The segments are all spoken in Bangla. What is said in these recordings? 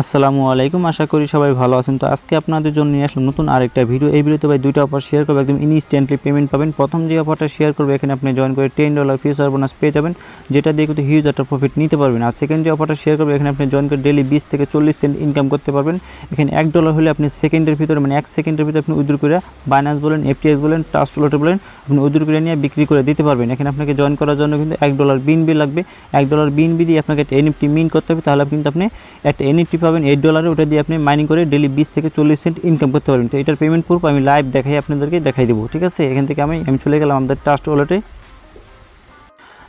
আসসালামু আলাইকুম, আশা করি সবাই ভালো আছেন। তো আজকে আপনাদের জন্য নিয়ে আসলাম নতুন আরেকটা ভিডিও এই ভিডিওতে ভাই দুইটা অফার শেয়ার করব, একদম ইনস্ট্যান্টলি পেমেন্ট পাবেন। প্রথম যে অফারটা শেয়ার করবে, এখানে আপনি জয়েন করে টেন ডলার ফিউচার বোনাস পেয়ে যাবেন, যেটা দিয়ে কিন্তু হিউজ একটা প্রফিট নিতে পারবেন। আর সেকেন্ড যে অফারটা শেয়ার করবে, এখানে আপনি জয়েন করে ডেলি বিশ থেকে চল্লিশ সেন্ট ইনকাম করতে পারবেন। এখানে এক ডলার হলে আপনি সেকেন্ডের ভিতরে মানে এক সেকেন্ডের ভিতরে আপনি উইথড্র করে বাইনান্স বলেন এফটিএস বলেন ট্রাস্ট ওয়ালেট বলেন, আপনি উইথড্র করে নিয়ে বিক্রি করে দিতে পারবেন। এখানে আপনাকে জয়েন করার জন্য কিন্তু এক ডলার বিনবি লাগবে। এক ডলার বিনবি দিয়ে আপনাকে একটা এনএফটি মিন করতে হবে। তাহলে কিন্তু আপনি একটা এনএফটি পাবেন এইট ডলারে ওটা দিয়ে আপনি মাইনিং করে ডেলি বিশ থেকে চল্লিশ সেন্ট ইনকাম করতে পারবেন। তো এটার পেমেন্ট প্রুফ আমি লাইভ দেখাই আপনাদেরকে, দেখাই দেবো, ঠিক আছে? এখান থেকে আমি আমি চলে গেলাম আমাদের ট্রাস্ট ওয়ালেটে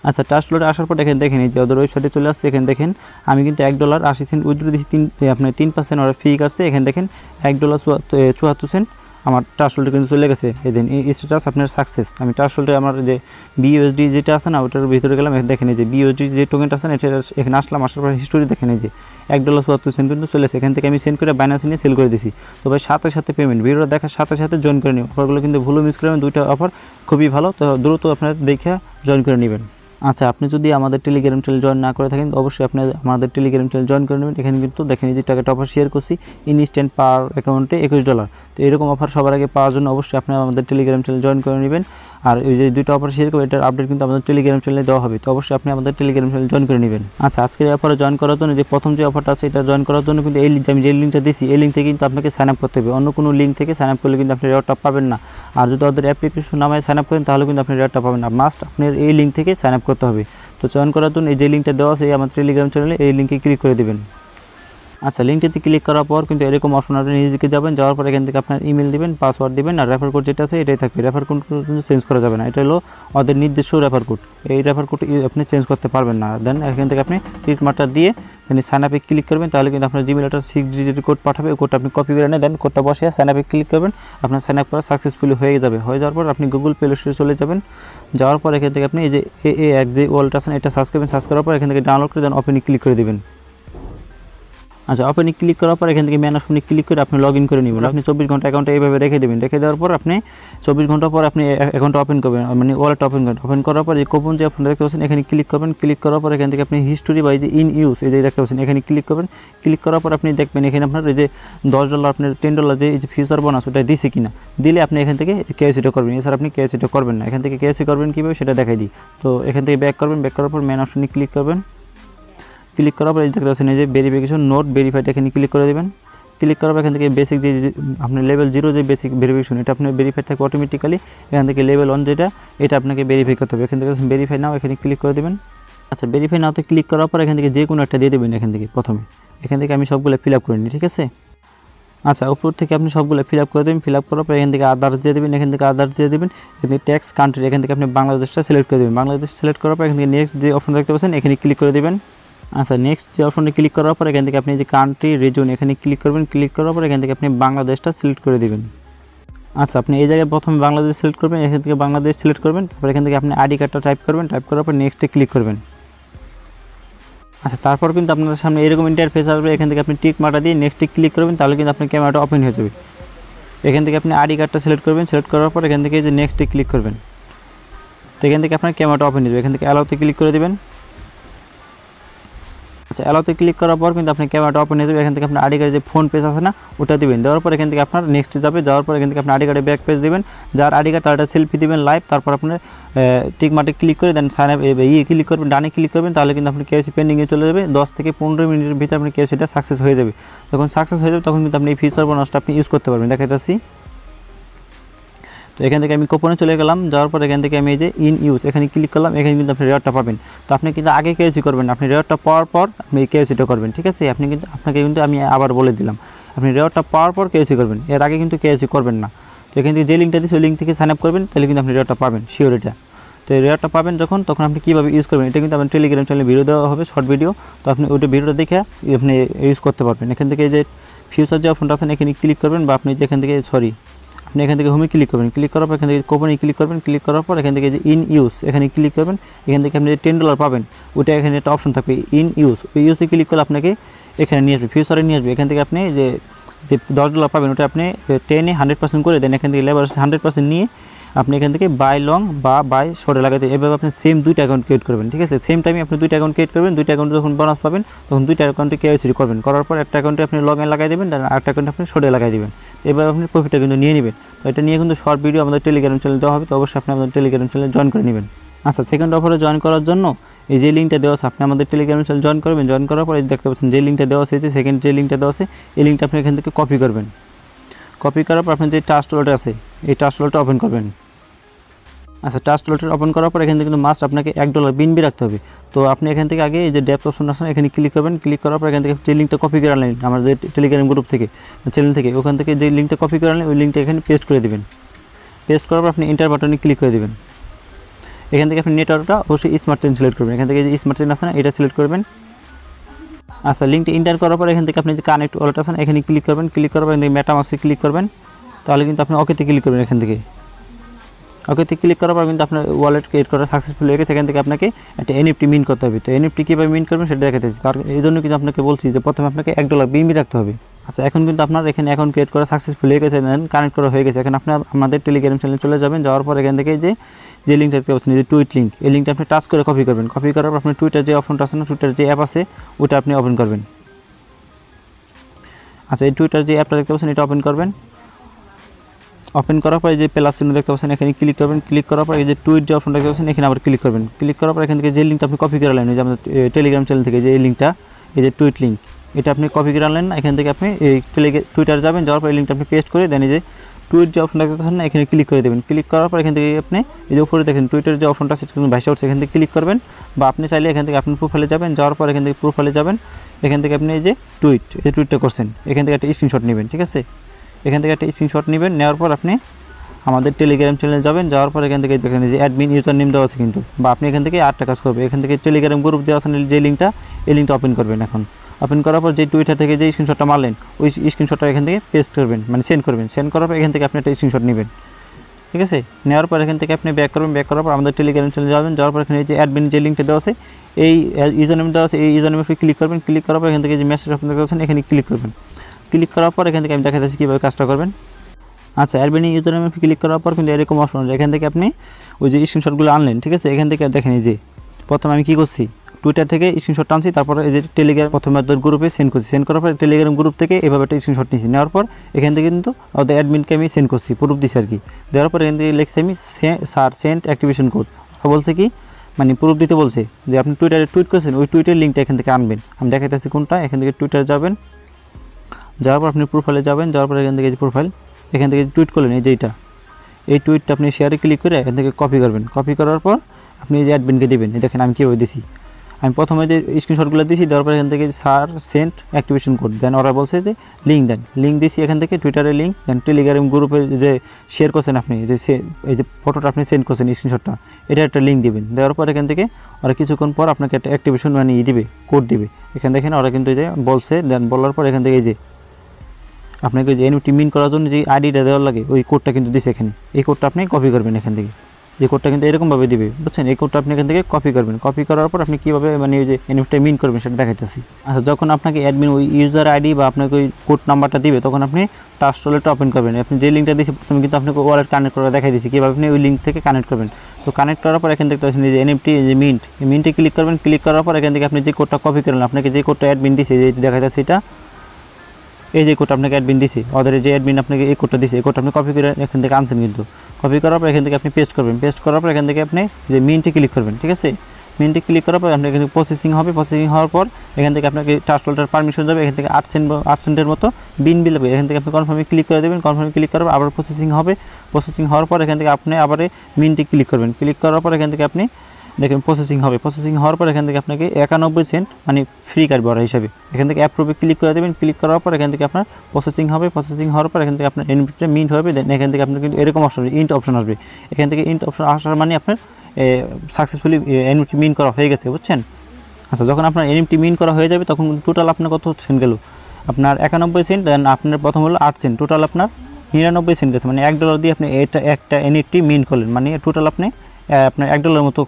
আচ্ছা ট্রাস্ট ওয়ালেটে আসার পর এখানে দেখেন এই যে ওদের ওয়েবসাইটে চলে আসছে, এখানে দেখেন, আমি কিন্তু এক ডলার আশি সেন্ট উইথড্রো দিচ্ছি তিন আপনার তিন পার্সেন্ট ওরা ফি কাটছে এখানে দেখেন, এক ডলার চুয়াত্তর সেন্ট আমার ট্রাস্টলটা কিন্তু চলে গেছে। এই দিন আপনার সাকসেস আমি ট্রাস্টলটা আমার যে বিএসডি যেটা আছে না, ওটার ভিতরে গেলাম দেখেন যে বিইউএসডি যে টোকেনটা আছে না, এটা এখানে আসলাম, আসার পর হিস্টোরি এই যে এক ডলার চুয়াত্তর সেন্ট কিন্তু চলে এসে এখান থেকে আমি সেন্ড করে বাইনান্স নিয়ে সেল করে দিছি। তো ভাই, সাথে সাথে পেমেন্ট ভিডিওটা দেখার সাথে সাথে জয়েন করে নিন অফারগুলো কিন্তু ভুলও মিস করবেন, দুইটা অফার খুবই ভালো। তো দ্রুত আপনারা দেখে জয়েন করে নেবেন। আচ্ছা আপনি যদি আমাদের টেলিগ্রাম চ্যানেল জয়েন না করে থাকেন অবশ্যই আপনি আমাদের টেলিগ্রাম চ্যানেল জয়েন করে নেবেন। এখানে কিন্তু দেখেন যে টাকাটা অফার শেয়ার করছি ইনস্ট্যান্ট পার অ্যাকাউন্টে একুশ ডলার তো এরকম অফার সবার আগে পাওয়ার জন্য অবশ্যই আপনি আমাদের টেলিগ্রাম চ্যানেল জয়েন করে নেবেন। আর ওই যে দুটো অফার শেয়ার করব এটার আপডেট কিন্তু আমাদের টেলিগ্রাম চ্যানেলে দেওয়া হবে। তো অবশ্যই আপনি আমাদের টেলিগ্রাম চ্যানেল জয়েন করে নেবেন। আচ্ছা আজকের অফারে জয়েন করার জন্য যে প্রথম যে অফারটা আছে, এটা জয়েন করার জন্য কিন্তু এই আমি যে লিঙ্কটা দিচ্ছি এই লিঙ্ক থেকে কিন্তু আপনাকে সাইন আপ করতে হবে। অন্য কোনো লিঙ্ক থেকে সাইন আপ করলে কিন্তু আপনি রেওয়ার্ডটা পাবেন না। আর যদি ওদের অ্যাপ্লিকেশন নামে সাইন আপ করেন, তাহলে কিন্তু আপনি রেওয়ার্ডটা পাবেন না। মাস্ট আপনার এই লিঙ্ক থেকে সাইন আপ করতে হবে। তো জয়েন করার জন্য এই যে লিঙ্কটা দেওয়া আছে, এই আমার টেলিগ্রাম চ্যানেলে এই লিঙ্কে ক্লিক করে দেবেন। আচ্ছা লিঙ্কটিতে ক্লিক করার পর কিন্তু এরকম অপশন আপনি নিজেকে যাবেন যাওয়ার পর এখান থেকে আপনার ইমেল দিবেন পাসওয়ার্ড দিবেন আর রেফার কোড যেটা আছে এটাই থাকবে। রেফার কোড কিন্তু চেঞ্জ করা যাবে না এটা হলো ওদের নির্দিষ্ট রেফার কোড এই রেফার কোড আপনি চেঞ্জ করতে পারবেন না। দেন এখান থেকে আপনি টিট মার্কটা দিয়ে তিনি সাইন আপে ক্লিক করবেন তাহলে কিন্তু আপনার জিমেল একটা সিক্স ডিজিট কোড পাঠাবে ওই কোডটা আপনি কপি করে নেন দেন কোডটা বসে সাইন আপে ক্লিক করবেন আপনার সাইন আপ করা সাকসেসফুলি হয়ে যাবে। হয়ে যাওয়ার পর আপনি গুগল প্লে স্টোরে চলে যাবেন যাওয়ার পর এখান থেকে আপনি এই যে এ এক যে ওয়ালটা আছে না, এটা সার্চ করবেন সার্চ করার পর এখান থেকে ডাউনলোড করে দেন ওপেনে ক্লিক করে দেবেন। আচ্ছা ওপেনে ক্লিক করার পর এখান থেকে ম্যান অপশনে ক্লিক করে আপনি লগ ইন করে নেবেন। আপনি চব্বিশ ঘণ্টা অ্যাকাউন্টে এইভাবে রেখে দেবেন। রেখে দেওয়ার পর আপনি চব্বিশ ঘণ্টা পর আপনি অ্যাকাউন্টটা ওপেন করবেন মানে ওয়ালেট ওপেন করবেন। ওপেন করার পর যে কোপন যে আপনি দেখতে পাচ্ছেন, এখানে ক্লিক করবেন। ক্লিক করার পর এখান থেকে আপনি হিস্টোরি বা যে ইন ইউজ এই যে দেখতে পাচ্ছেন, এখানে ক্লিক করবেন। ক্লিক করার পর আপনি দেখবেন এখানে আপনার এই যে দশ ডলার আপনার টেন ডলার যে ফিউচার বোনাস ওটা দিছে কিনা। দিলে আপনি এখান থেকে কেএসিটা করবেন। এছাড়া আপনি কেএসিটা করবেন না। এখান থেকে কেএসি করবেন কীভাবে সেটা দেখাই দিই। তো এখান থেকে ব্যাক করবেন। ব্যাক করার পর ম্যান অপশনে ক্লিক করবেন। ক্লিক করার পর এই দেখতে পাচ্ছেন এই যে ভেরিফিকেশন নোট ভেরিফাইড এখানে ক্লিক করে দেবেন ক্লিক করার পর এখান থেকে বেসিক যে আপনার লেভেল জিরো যে বেসিক ভেরিফিকেশন এটা আপনার ভেরিফাইড থাকে অটোমেটিক্যালি এখান থেকে লেভেল ওয়ান যেটা এটা আপনাকে ভেরিফাই করতে হবে এখান থেকে ভেরিফাই নাও এখানে ক্লিক করে দেবেন আচ্ছা ভেরিফাই নাওতে ক্লিক করার পর এখান থেকে যে কোনো একটা দিয়ে দেবেন এখান থেকে প্রথমে এখান থেকে আমি সবগুলো ফিল আপ করে নিই ঠিক আছে আচ্ছা উপর থেকে আপনি সবগুলো ফিল আপ করে দেবেন ফিল আপ করার পর এখান থেকে আদার্স দিয়ে দেবেন এখান থেকে আদার্স দিয়ে দেবেন এখান থেকে ট্যাক্স কান্ট্রি এখান থেকে আপনি বাংলাদেশটা সিলেক্ট করে দেবেন বাংলাদেশ সিলেক্ট করার পর এখান থেকে নেক্সট যে অপশন দেখতে পাচ্ছেন এখানে ক্লিক করে দেবেন আচ্ছা নেক্সট যে অপশনে ক্লিক করার পর এখান থেকে আপনি যে কান্ট্রি রিজন এখানে ক্লিক করবেন ক্লিক করার পর এখান থেকে আপনি বাংলাদেশটা সিলেক্ট করে দেবেন। আচ্ছা আপনি এই জায়গায় প্রথমে বাংলাদেশ সিলেক্ট করবেন, এখান থেকে বাংলাদেশ সিলেক্ট করবেন, তারপর এখান থেকে আপনি আইডি কার্ডটা টাইপ করবেন টাইপ করার পর নেক্সটে ক্লিক করবেন। আচ্ছা তারপর কিন্তু আপনার সামনে এরকম ইন্টারফেস আসবে, এখান থেকে আপনি টিক মাটা দিয়ে নেক্সটে ক্লিক করবেন, তাহলে কিন্তু আপনার ক্যামেরাটা ওপেন হয়ে যাবে। এখান থেকে আপনি আইডি কার্ডটা সিলেক্ট করবেন সিলেক্ট করার পর এখান থেকে যে নেক্সটে ক্লিক করবেন, তো এখান থেকে আপনার ক্যামেরাটা ওপেন হয়ে যাবে, এখান থেকে অ্যালাউতে ক্লিক করে দেবেন। আচ্ছা অ্যালাউতে ক্লিক করার পর কিন্তু আপনি ক্যামেরাটা ওপেন হয়ে যাবে। এখান থেকে আপনার আইডি কার্ডে যে ফোন পেজ আছে না, ওটা দিবেন। দেওয়ার পর এখান থেকে আপনার নেক্সট যাবে। যাওয়ার পর এখান থেকে আপনার আইডি কার্ডে ব্যাক পেজ দেবেন। যার আইডি কার্ড তার একটা সেলফি দিবেন লাইভ তারপর আপনার টিক মার্টে ক্লিক করে দেন সাইন আপ ইয়ে ক্লিক করবেন, ডানে ক্লিক করবেন, তাহলে কিন্তু আপনি কেওসি পেন্ডিংয়ে চলে যাবে। দশ থেকে পনেরো মিনিটের ভিতরে আপনি কেওসিটা সাকসেস হয়ে যাবে। যখন সাকসেস হয়ে যাবে, তখন কিন্তু আপনি এই ফিচার বোনাসটা আপনি ইউজ করতে পারবেন। দেখাইতেছি। তো এখান থেকে আমি কোপনে চলে গেলাম, যাওয়ার পর এখান থেকে আমি এই যে ইন ইউজ এখানে ক্লিক করলাম, এখানে কিন্তু আপনি রেয়ারটা পাবেন। তো আপনি কিন্তু আগে কেওসি করবেন, আপনি রেয়ারটা পাওয়ার পর আপনি এই কেওসিটা করবেন, ঠিক আছে? আপনি কিন্তু, আপনাকে কিন্তু আমি আবার বলে দিলাম, আপনি রেয়ারটা পাওয়ার পর কেওসি করবেন, এর আগে কিন্তু কেওসি করবেন না। তো এখান থেকে যে লিঙ্কটা দিচ্ছি ওই লিঙ্ক থেকে সাইন আপ করবেন, তাহলে কিন্তু আপনি রেয়ারটা পাবেন শিওর এটা। তো এই রেয়ারটা পাবেন যখন, তখন আপনি কীভাবে ইউজ করবেন, এটা কিন্তু আপনার টেলিগ্রাম চ্যানেলে ভিডিও দেওয়া হবে শর্ট ভিডিও তো আপনি ওইটা ভিডিওটা দেখে আপনি ইউজ করতে পারবেন। এখান থেকে যে ফিউচার যে অপশনটা আছেন এখানে ক্লিক করবেন বা আপনি যেখান থেকে সরি আপনি এখান থেকে হোমে ক্লিক করবেন। ক্লিক করার পর এখান থেকে কোপনে ক্লিক করবেন। ক্লিক করার পর এখান থেকে যে ইন ইউজ এখানে ক্লিক করবেন। এখান থেকে আপনি যে টেন ডলার পাবেন, ওইটা এখানে একটা অপশন থাকবে ইন ইউজ ওই ইউজে ক্লিক করলে আপনাকে এখানে নিয়ে আসবে ফিউচারে নিয়ে আসবে। এখান থেকে আপনি যে যে দশ ডলার পাবেন, ওটা আপনি টেনে হান্ড্রেড পার্সেন্ট করে দেন। এখান থেকে লেবার হান্ড্রেড পার্সেন্ট নিয়ে আপনি এখান থেকে বাই লং বা বাই শর্টে লাগাতে, এভাবে আপনি সেম দুইটা অ্যাকাউন্ট ক্রিয়েট করবেন, ঠিক আছে? সেম টাইমে আপনি দুইটা অ্যাকাউন্ট ক্রিয়েট করবেন, দুইটা অ্যাকাউন্ট যখন বোনাস পাবেন, তখন দুইটা অ্যাকাউন্টে কেওয়াইসি করবেন। করার পর একটা অ্যাকাউন্টে আপনি লগ ইন লাগাই দেবেন আর একটা অ্যাকাউন্টে আপনি শর্টে লাগাই দেবেন। এবার আপনি প্রফিটটা কিন্তু নিয়ে নেবেন। তো এটা নিয়ে কিন্তু শর্ট ভিডিও আমাদের টেলিগ্রাম চ্যানেল দেওয়া হবে, তো অবশ্যই আপনি আমাদের টেলিগ্রাম চ্যানেল জয়েন করে নেবেন। আচ্ছা সেকেন্ড অফারে জয়েন করার জন্য এই যে লিঙ্কটা দেওয়া আছে, আপনি আমাদের টেলিগ্রাম চ্যানেল জয়েন করবেন জয়েন করার পরে দেখতে পাচ্ছেন যে লিঙ্কটা দেওয়া আছে সেকেন্ড যে লিঙ্কটা দেওয়া আছে, এই লিঙ্কটা আপনি এখান থেকে কপি করবেন। কপি করার পর আপনি যে টাস্ট ওয়ালেট আছে, এই টাস্ট ওয়ালেটটা ওপেন করবেন। আচ্ছা টাস্ট ওয়ালেট ওপেন করার পর এখান থেকে কিন্তু মাস্ট আপনাকে এক ডলার বিনবি রাখতে হবে। তো আপনি এখান থেকে আগে এই যে ডেপথ অপশন আছে এখানে ক্লিক করবেন। ক্লিক করার পর এখান থেকে যে লিঙ্কটা কপি করে আনলেন আমাদের টেলিগ্রাম গ্রুপ থেকে চ্যানেল থেকে, ওখান থেকে যে লিঙ্কটা কপি করে আনলেন, ওই লিঙ্কটা এখানে পেস্ট করে দেবেন। পেস্ট করার পর আপনি ইন্টার বাটনে ক্লিক করে দেবেন। এখান থেকে আপনি নেটওয়ার্কটা অবশ্যই স্মার্ট চেন সিলেক্ট করবেন। এখান থেকে যে স্মার্ট চেন আছে না, এটা সিলেক্ট করবেন। আচ্ছা লিঙ্কটা ইন্টার করার পর এখান থেকে আপনি যে কানেক্ট ওয়ালেট আছে না, এখানে ক্লিক করবেন। ক্লিক করার পর এখান থেকে মেটামাক্সে ক্লিক করবেন। তাহলে কিন্তু আপনি ওকেতে ক্লিক করবেন এখান থেকে। ওকেতে ক্লিক করার পর কিন্তু আপনার ওয়ালেট ক্রিয়েট করা সাকসেসফুল হয়ে গেছে। সেখান থেকে আপনাকে একটা এনএফটি মিন করতে হবে। তো এনএফটি কীভাবে মিন করবেন সেটা দেখাতে দেখাতেছি তার এই জন্য কিন্তু আপনাকে বলছি যে প্রথমে আপনাকে এক ডলার বিএমবি রাখতে হবে। আচ্ছা এখন কিন্তু আপনার এখানে অ্যাকাউন্ট ক্রিয়েট করা সাকসেসফুল হয়ে গেছে দেন কানেক্ট করা হয়ে গেছে। এখন আপনার আমাদের টেলিগ্রাম চ্যানেলে চলে যাবেন। যাওয়ার পর এখান থেকে যে যে লিঙ্কটা দেখতে পাচ্ছেন যে টুইট লিঙ্ক এই লিঙ্কটা আপনি টাচ করে কপি করবেন। কপি করার পর আপনি টুইটার যে অপশনটা আছে না টুইটার যে অ্যাপ আছে, ওটা আপনি ওপেন করবেন। আচ্ছা এই টুইটার যে অ্যাপটা দেখতে পাচ্ছেন, এটা ওপেন করবেন। ওপেন করার পরে যে প্লাস চিহ্ন দেখতে পাচ্ছেন, এখানে ক্লিক করবেন ক্লিক করার পর এই যে টুইট যে অপশনটা দেখতে পাচ্ছেন, এখানে আবার ক্লিক করবেন। ক্লিক করার পর এখান থেকে যে লিঙ্কটা আপনি কপি করে আনলেন এই যে আমাদের টেলিগ্রাম চ্যানেল থেকে যে এই লিঙ্কটা এই যে টুইট লিঙ্ক এটা আপনি কপি করে আনলেন এখান থেকে আপনি এই টুইটার যাবেন, যাওয়ার পর এই লিঙ্কটা আপনি পেস্ট করে দেন, এই যে টুইট যে অপশনটা দেখতে এখানে ক্লিক করে দেবেন। ক্লিক করার পর এখান থেকে আপনি এই যে উপরে দেখেন টুইটার যে অপশনটা সেটা কিন্তু ভাইসা উঠছে এখান থেকে ক্লিক করবেন বা আপনি চাইলে এখান থেকে আপনি প্রোফাইলে যাবেন, যাওয়ার পর এখান থেকে প্রোফাইলে যাবেন, এখান থেকে আপনি এই যে টুইট এই টুইটটা করছেন, এখান থেকে একটা স্ক্রিনশট নেবেন, ঠিক আছে? এখান থেকে একটা স্ক্রিনশট নেবেন, নেওয়ার পর আপনি আমাদের টেলিগ্রাম চ্যানেলে যাবেন, যাওয়ার পর এখান থেকে দেখেন যে অ্যাডমিন ইউজার নেম দেওয়া আছে কিন্তু। বা আপনি এখান থেকে আটটা কাজ করবে। এখান থেকে টেলিগ্রাম গ্রুপ দেওয়া আছে, যে লিঙ্কটা এই লিঙ্কটা ওপেন করবেন এখন। ওপেন করার পর যে টুইটার থেকে যে স্ক্রিনশটটা মারলেন, ওই স্ক্রিনশটটা এখান থেকে পেস্ট করবেন মানে সেন্ড করবেন। সেন্ড করার পর এখান থেকে আপনি একটা স্ক্রিনশট নেবেন। ঠিক আছে? নেওয়ার পর এখান থেকে আপনি ব্যাক করবেন ব্যাক করার পর আমাদের টেলিগ্রাম চ্যানেলে যাবেন, যাওয়ার পর এখানে যে অ্যাডমিন যে লিঙ্কটা দেওয়া আছে, এই ইউজার নেম দেওয়া আছে, এই ইউজার নেমে ক্লিক করবেন। ক্লিক করার পর এখান থেকে যে মেসেজ আপনার করছেন এখানে ক্লিক করবেন। ক্লিক করার পর এখান থেকে আমি দেখা যাচ্ছি কীভাবে কাজটা করবেন। আচ্ছা অ্যাডমিন ইউজার নেমে ক্লিক করার পর কিন্তু এরকম অপশন এখান থেকে আপনি ওই যে স্ক্রিনশটগুলো আনলেন, ঠিক আছে? এখান থেকে দেখেন যে, প্রথমে আমি কী করছি? টুইটার থেকে স্ক্রিনশট টানছি, তারপর এই যে টেলিগ্রাম প্রথমে গ্রুপে সেন্ড করছি। সেন্ড করার পর টেলিগ্রাম গ্রুপ থেকে এভাবে একটা স্ক্রিনশট নিয়েছি নেওয়ার পর এখান থেকে কিন্তু ওদের অ্যাডমিনকে আমি সেন্ড করছি প্রুফ দিছি আর কি। দেওয়ার পর এখান থেকে লিখছি আমি সার সেন্ড অ্যাক্টিভেশন কোড বলছে কি মানে প্রুফ দিতে বলছে যে আপনি টুইটারে টুইট করছেন, ওই টুইটের লিঙ্কটা এখান থেকে আনবেন। আমি দেখাইতেছি কোনটা, এখান থেকে টুইটার যাবেন। যাওয়ার পর আপনি প্রোফাইলে যাবেন, যাওয়ার পর এখান থেকে যে প্রোফাইল এখান থেকে টুইট করলেন, এই যে এইটা। এই টুইটটা আপনি শেয়ারে ক্লিক করে এখান থেকে কপি করবেন। কপি করার পর আপনি এই যে অ্যাডমিনকে দেবেন, এই দেখেন আমি কীভাবে দিছি। আমি প্রথমে যে স্ক্রিনশটগুলো দিয়েছি দেওয়ার পর এখান থেকে সার সেন্ট অ্যাক্টিভেশন কোড দেন ওরা বলছে যে লিঙ্ক দেন। লিঙ্ক দিয়েছি এখান থেকে টুইটারে লিঙ্ক দেন টেলিগ্রাম গ্রুপে যে শেয়ার করছেন আপনি, যে এই যে ফটোটা আপনি সেন্ড করছেন স্ক্রিনশটটা এটা একটা লিঙ্ক দিবেন। দেওয়ার পর এখান থেকে ওরা কিছুক্ষণ পর আপনাকে একটা অ্যাক্টিভেশন মানে দিবে কোড দিবে। এখানে দেখেন ওরা কিন্তু যে বলছে দেন বলার পর এখান থেকে এই যে আপনাকে যে এনইউটি মিন করার জন্য যে আইডিটা দেওয়ার লাগে, ওই কোডটা কিন্তু দিছে এখানে। এই কোডটা আপনি কপি করবেন এখান থেকে। যে কোডটা কিন্তু এরকমভাবে দিবে, বুঝছেন? এই কোডটা আপনি এখান থেকে কপি করবেন। কপি করার পর আপনি কীভাবে মানে ওই যে এনএফটা মিন করবেন সেটা দেখাইতেছি। আচ্ছা যখন আপনাকে অ্যাডমিন ওই ইউজার আইডি বা আপনাকে ওই কোড নাম্বারটা দিবে, তখন আপনি টাস্ট ওয়ালেটটা ওপেন করবেন। আপনি যে লিঙ্কটা দিয়েছি প্রথমে কিন্তু আপনাকে ওয়ালেট কানেক্ট করা দেখাই দিয়েছি কীভাবে আপনি ওই লিঙ্ক থেকে কানেক্ট করবেন? তো কানেক্ট করার পর এখান থেকে পাচ্ছেন যে এনএফটি যে মিন্ট এই মিন্টে ক্লিক করবেন। ক্লিক করার পর এখান থেকে আপনি যে কোডটা কপি করলেন, আপনাকে যে কোডটা অ্যাডমিন দিয়েছে যে দেখা যাচ্ছে এটা এই যে কোডটা আপনাকে অ্যাডমিন দিছে ওদের যে অ্যাডমিন আপনাকে এই কোডটা দিছে, এই কোডটা আপনি কপি করে এখান থেকে আনছেন কিন্তু। কপি করার পর এখান থেকে আপনি পেস্ট করবেন। পেস্ট করার পর এখান থেকে আপনি যে মিনটি ক্লিক করবেন, ঠিক আছে? মিনটি ক্লিক করার পর আপনার থেকে প্রসেসিং হবে। প্রসেসিং হওয়ার পর এখান থেকে আপনাকে ট্রান্সফারটার পারমিশন যাবে এখান থেকে আট সেন্ট আট সেন্টের মতো বিন বিল হবে এখান থেকে আপনি কনফার্মে ক্লিক করে দেবেন। কনফার্মে ক্লিক করার পর আবার প্রসেসিং হবে। প্রসেসিং হওয়ার পর এখান থেকে আপনি আবার মিনটি ক্লিক করবেন। ক্লিক করার পর এখান থেকে আপনি দেখেন প্রসেসিং হবে। প্রসেসিং হওয়ার পর এখান থেকে আপনাকে একানব্বই সেন্ট মানে ফ্রি কার্ড বড় হিসাবে। এখান থেকে অ্যাপ্রুভে ক্লিক করে দেবেন। ক্লিক করার পর এখান থেকে আপনার প্রসেসিং হবে। প্রসেসিং হওয়ার পর এখান থেকে আপনার এনপিটা মিন্ট হবে। দেন এখান থেকে আপনার কিন্তু এরকম অপশন ইন্ট অপশন আসবে। এখান থেকে ইন্ট অপশন আসার মানে আপনার সাকসেসফুলি এনপিটি মিন করা হয়ে গেছে, বুঝছেন? আচ্ছা যখন আপনার এনএমটি মিন করা হয়ে যাবে, তখন টোটাল আপনার কত সেন্ট গেল? আপনার একানব্বই সেন্ট দেন আপনার প্রথম হলো আট সেন্ট টোটাল আপনার নিরানব্বই সেন্ট গেছে। মানে এক ডলার দিয়ে আপনি এটা, একটা এনএফটি মিন করলেন। মানে টোটাল আপনি আপনার এক ডলার মতো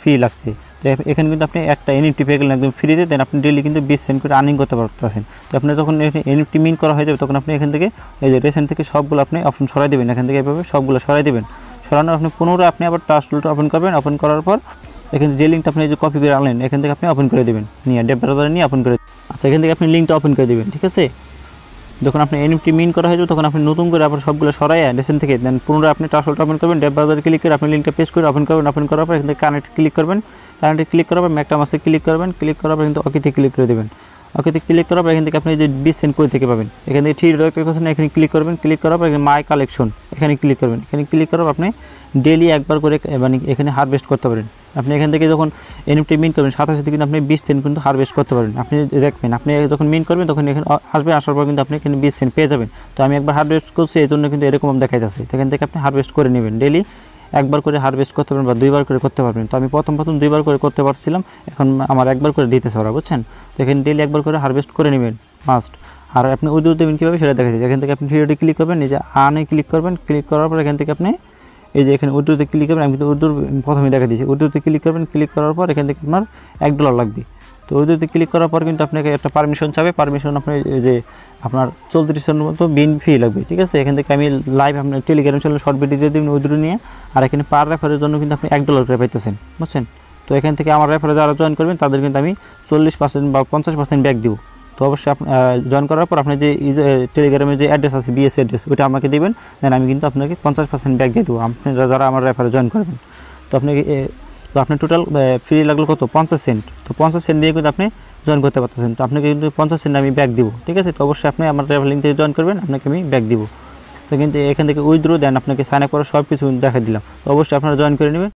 ফি লাগছে। তো এখানে কিন্তু আপনি একটা এনএফটি পেয়ে গেলেন একদম ফ্রিতে দেন আপনি ডেলি কিন্তু বিশ সেন্ট করে আর্নিং করতে পারতেছেন। তো আপনি যখন এনএফটি মিন করা হয়ে যাবে, তখন আপনি এখান থেকে এই যে রেশন থেকে সবগুলো আপনি অপশন সরাই দেবেন। এখান থেকে এভাবে সবগুলো সরাই দেবেন। সরানোর আপনি পুনরায় আপনি আবার টাচ টুলটা ওপেন করবেন। ওপেন করার পর এখানে যে লিঙ্কটা আপনি যে কপি করে আনলেন, এখান থেকে আপনি ওপেন করে দেবেন। নিয়ে ডেপ ব্রাউজারে নিয়ে ওপেন করে আচ্ছা এখান থেকে আপনি লিঙ্কটা ওপেন করে দেবেন, ঠিক আছে? যখন আপনি এনএফটি মিন করা হয়ে তখন আপনি নতুন করে আবার সবগুলো সরাইয়া ডেসেন থেকে দেন পুনরায় আপনি টাসলটা ওপেন করবেন ডেপ ব্রাউজারে ক্লিক করে আপনি লিঙ্কটা পেস্ট করে ওপেন করবেন ওপেন করার পর এখান থেকে কানেক্ট ক্লিক করবেন। কানেক্টে ক্লিক করার পর ম্যাকটা মাসে ক্লিক করবেন ক্লিক করার পর কিন্তু ওকেতে ক্লিক করে দেবেন। ওকেতে ক্লিক করার পর এখান থেকে আপনি যে বিশ সেন্ড করে থেকে পাবেন। এখান থেকে থ্রি ডট এখানে ক্লিক করবেন ক্লিক করার পর মাই কালেকশন এখানে ক্লিক করবেন। এখানে ক্লিক করার আপনি ডেলি একবার করে মানে এখানে হারভেস্ট করতে পারেন। আপনি এখান থেকে যখন এনএফটি মিন করবেন সাথে সাথে কিন্তু আপনি বিশ সেন্ট কিন্তু হারভেস্ট করতে পারেন। আপনি দেখবেন, আপনি যখন মিন করবেন, তখন এখানে আসবে, আসার পর কিন্তু আপনি এখানে বিশ সেন্ট পেয়ে যাবেন। তো আমি একবার হারভেস্ট করছি, এই জন্য কিন্তু এরকম দেখা যাচ্ছে এখান থেকে আপনি হারভেস্ট করে নেবেন। ডেলি একবার করে হারভেস্ট করতে পারবেন বা দুইবার করে করতে পারবেন। তো আমি প্রথম প্রথম দুইবার করে করতে পারছিলাম, এখন আমার একবার করে দিতেছে ওরা, বুঝছেন? তো এখানে ডেলি একবার করে হারভেস্ট করে নেবেন মাস্ট আর আপনি উইদ্যুৎ দেবেন কীভাবে সেটা দেখা যাচ্ছে এখান থেকে আপনি ভিডিওটি ক্লিক করবেন, নিজে আনে ক্লিক করবেন। ক্লিক করার পর এখান থেকে আপনি এই যে এখানে উর্দুতে ক্লিক করবেন, আমি কিন্তু উর্দুর প্রথমে দেখা দিয়েছি। উর্দুতে ক্লিক করবেন ক্লিক করার পর এখান থেকে আপনার এক ডলার লাগবে। তো উর্দুতে ক্লিক করার পর কিন্তু আপনাকে একটা পারমিশন চাবে। পারমিশন আপনি যে আপনার চৌত্রিশের মতো বিন ফি লাগবে, ঠিক আছে? এখান থেকে আমি লাইভ আপনার টেলিগ্রাম চ্যানেল শর্ট ভিডিও দিয়ে দেবেন উর্দু নিয়ে। আর এখানে পার রেফারের জন্য কিন্তু আপনি এক ডলার করে পাইতেছেন, বুঝছেন? তো এখান থেকে আমার রেফারে যারা জয়েন করবেন, তাদের কিন্তু আমি চল্লিশ পার্সেন্ট বা পঞ্চাশ পার্সেন্ট ব্যাক দিব। তো অবশ্যই আপনি জয়েন করার পর আপনি যে টেলিগ্রামে যে অ্যাড্রেস আছে বিএস অ্যাড্রেস ওইটা আমাকে দেবেন দেন আমি কিন্তু আপনাকে পঞ্চাশ পার্সেন্ট ব্যাক দিয়ে দেবো। আপনি যারা আমার রেফারে জয়েন করবেন। তো আপনি এ, তো আপনি টোটাল ফ্রি লাগল কত? পঞ্চাশ সেন্ট তো পঞ্চাশ সেন্ট দিয়ে কিন্তু আপনি জয়েন করতে পারতেছেন। তো আপনাকে কিন্তু পঞ্চাশ সেন্ট আমি ব্যাক দিব ঠিক আছে? তো অবশ্যই আপনি আমার লিঙ্ক থেকে জয়েন করবেন আপনাকে আমি ব্যাক দিব। তো কিন্তু এখান থেকে উইথড্রো দেন আপনাকে সাইন আপ করা সব কিছু দেখা দিলাম। তো অবশ্যই আপনারা জয়েন করে নেবেন।